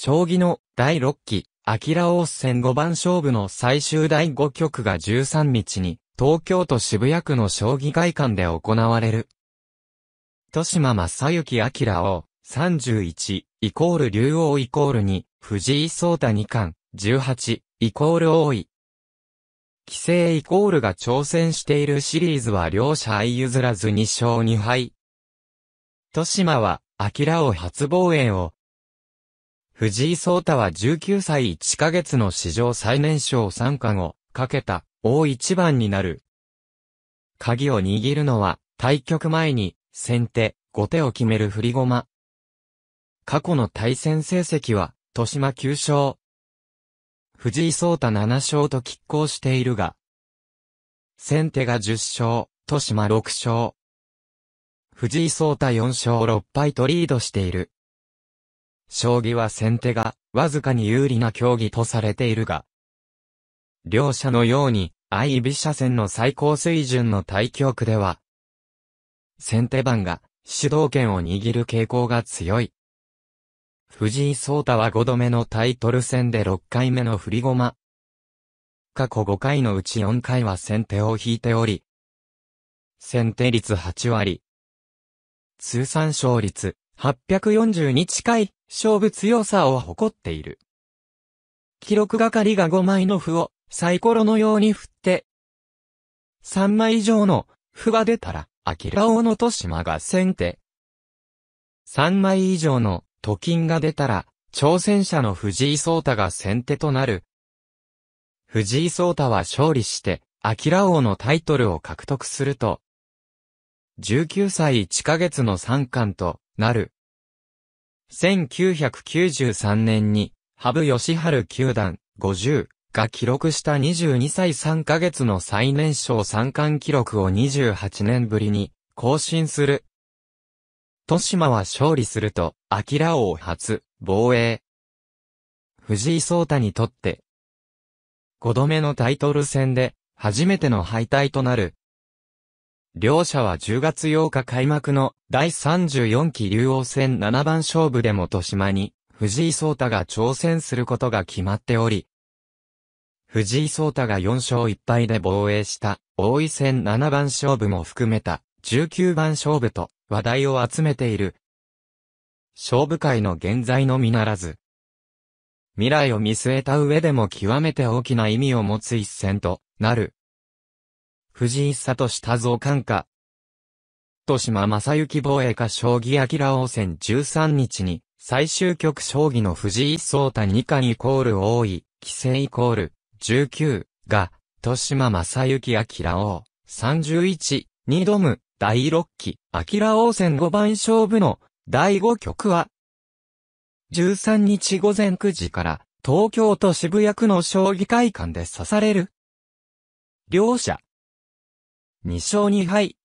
将棋の第6期、アキラ王戦5番勝負の最終第5局が13日に、東京都渋谷区の将棋会館で行われる。豊島正幸明王、31、イコール竜王イコール2、藤井聡太二冠、18、イコール王位。規制イコールが挑戦しているシリーズは両者相譲らず2勝2敗。豊島は、明王初防衛を。藤井聡太は19歳1ヶ月の史上最年少参加をかけた大一番になる。鍵を握るのは対局前に先手、後手を決める振り駒。過去の対戦成績は、豊島9勝。藤井聡太7勝と拮抗しているが、先手が10勝、豊島6勝。藤井聡太4勝6敗とリードしている。将棋は先手がわずかに有利な競技とされているが、両者のように相居飛車戦の最高水準の対局では、先手番が主導権を握る傾向が強い。藤井聡太は5度目のタイトル戦で6回目の振り駒。過去5回のうち4回は先手を引いており、先手率8割。通算勝率842近い勝負強さを誇っている。記録係が5枚の歩をサイコロのように振って、3枚以上の歩が出たら、アキラ王の豊島が先手。3枚以上のと金が出たら、挑戦者の藤井聡太が先手となる。藤井聡太は勝利して、アキラ王のタイトルを獲得すると、19歳1ヶ月の三冠となる。1993年に、羽生善治球団50が記録した22歳3ヶ月の最年少三冠記録を28年ぶりに更新する。豊島は勝利すると、明王初、防衛。藤井聡太にとって、5度目のタイトル戦で、初めての敗退となる。両者は10月8日開幕の第34期竜王戦7番勝負でも豊島に、藤井聡太が挑戦することが決まっており、藤井聡太が4勝1敗で防衛した王位戦7番勝負も含めた19番勝負と話題を集めている。勝負界の現在のみならず、未来を見据えた上でも極めて大きな意味を持つ一戦となる。藤井聡多増感化。豊島正幸防衛か将棋明王戦13日に最終局将棋の藤井聡太2冠イコール王位、規制イコール19が、豊島正幸明王31、2度む第6期、明王戦5番勝負の第5局は、13日午前9時から東京都渋谷区の将棋会館で指される。両者。2勝2敗。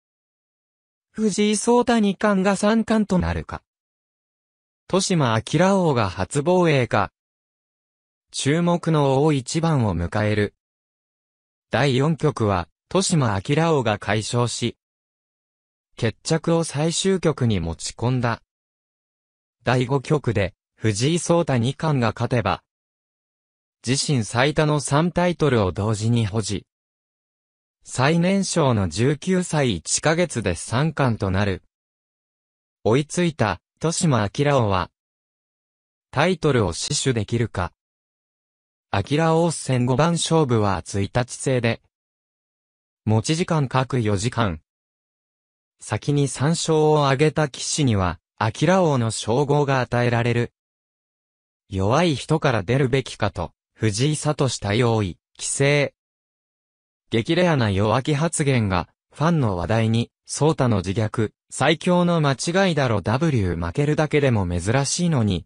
藤井聡太二冠が三冠となるか。豊島明王が初防衛か。注目の大一番を迎える。第4局は、豊島明王が解消し、決着を最終局に持ち込んだ。第5局で、藤井聡太二冠が勝てば、自身最多の3タイトルを同時に保持。最年少の19歳1ヶ月で三冠となる。追いついた、豊島明王は、タイトルを死守できるか。明王戦5番勝負は1日制で、持ち時間各4時間。先に3勝を挙げた騎士には、明王の称号が与えられる。弱い人から出るべきかと、藤井聡対応意、規制。激レアな弱気発言が、ファンの話題に、ソータの自虐、最強の間違いだろ W 負けるだけでも珍しいのに。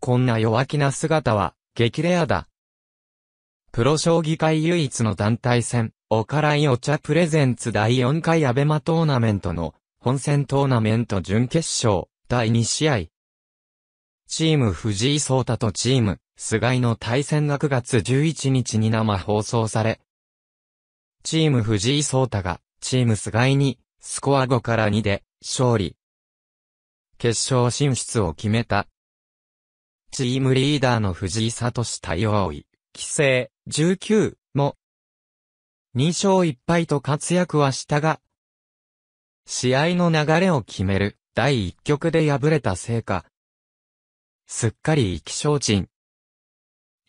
こんな弱気な姿は、激レアだ。プロ将棋界唯一の団体戦、おからいお茶プレゼンツ第4回アベマトーナメントの本戦トーナメント準決勝第2試合。チーム藤井聡太とチーム菅井の対戦が9月11日に生放送され、チーム藤井聡太がチーム菅井にスコア5から2で勝利。決勝進出を決めた。チームリーダーの藤井聡対応位、規制19も、2勝1敗と活躍はしたが、試合の流れを決める第1局で敗れたせいか、すっかり意気消沈。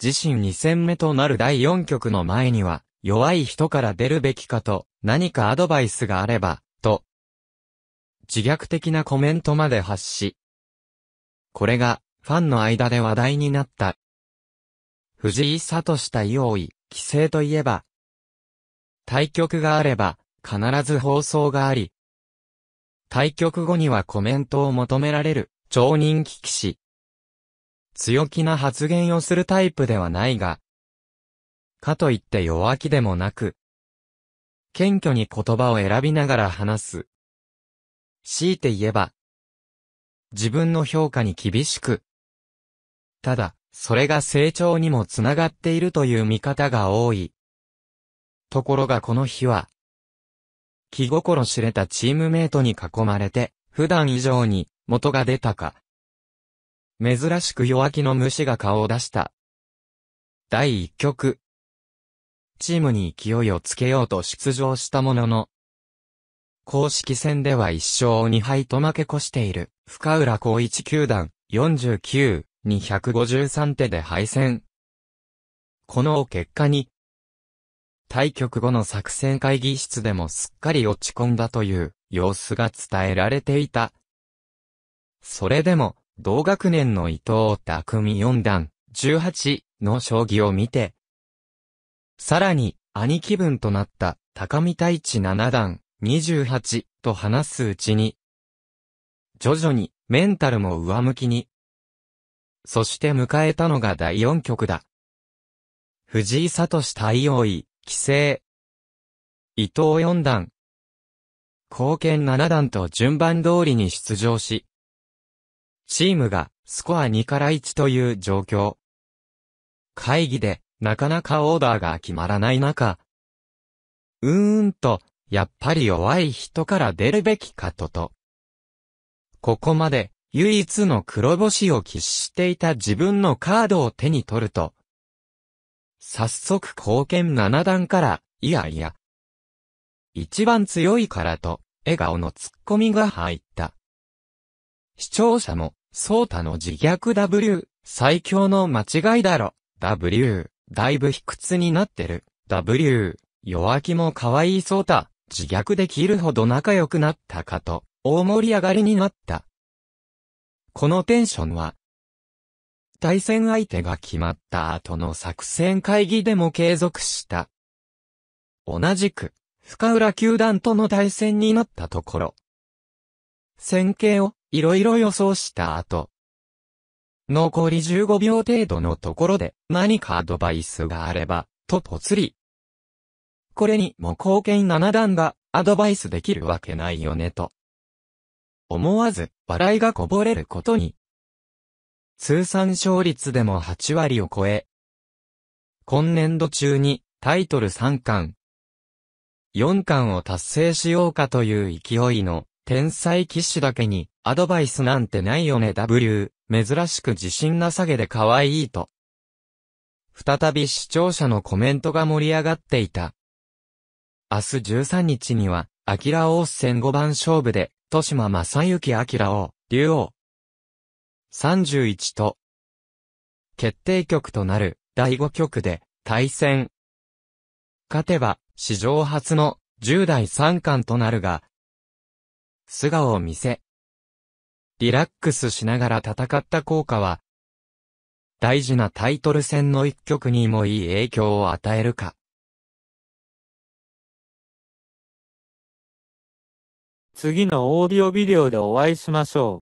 自身2戦目となる第4局の前には、弱い人から出るべきかと、何かアドバイスがあれば、と、自虐的なコメントまで発し、これが、ファンの間で話題になった。藤井聡対王位、規制といえば、対局があれば、必ず放送があり、対局後にはコメントを求められる、超人気騎士。強気な発言をするタイプではないが、かといって弱気でもなく、謙虚に言葉を選びながら話す。強いて言えば、自分の評価に厳しく、ただ、それが成長にもつながっているという見方が多い。ところがこの日は、気心知れたチームメイトに囲まれて、普段以上に元が出たか。珍しく弱気の虫が顔を出した。第一局。チームに勢いをつけようと出場したものの、公式戦では1勝2敗と負け越している、深浦光一球団、49、253手で敗戦。この結果に、対局後の作戦会議室でもすっかり落ち込んだという様子が伝えられていた。それでも、同学年の伊藤匠四段、18の将棋を見て、さらに、兄貴分となった高見太一七段、28と話すうちに、徐々にメンタルも上向きに。そして迎えたのが第4局だ。藤井聡対応位、規制。伊藤四段。貢献七段と順番通りに出場し、チームがスコア2から1という状況。会議でなかなかオーダーが決まらない中、うーんとやっぱり弱い人から出るべきかとと。ここまで唯一の黒星を喫していた自分のカードを手に取ると、早速貢献7段から、いやいや、一番強いからと、笑顔のツッコミが入った。視聴者も、ソータの自虐 W、最強の間違いだろ、W、だいぶ卑屈になってる、W、弱気も可愛いソータ、自虐できるほど仲良くなったかと、大盛り上がりになった。このテンションは、対戦相手が決まった後の作戦会議でも継続した。同じく、深浦球団との対戦になったところ、戦型をいろいろ予想した後、残り15秒程度のところで何かアドバイスがあれば、とぽつり。これにも貢献7段がアドバイスできるわけないよねと。思わず笑いがこぼれることに。通算勝率でも8割を超え、今年度中にタイトル3冠、4冠を達成しようかという勢いの天才騎士だけにアドバイスなんてないよね W、珍しく自信なさげで可愛いと。再び視聴者のコメントが盛り上がっていた。明日13日には、アキラ王戦5番勝負で、豊島正幸アキラ王、竜王。31と、決定局となる第5局で対戦。勝てば、史上初の10代3冠となるが、素顔を見せ、リラックスしながら戦った効果は、大事なタイトル戦の一曲にもいい影響を与えるか。次のオーディオビデオでお会いしましょう。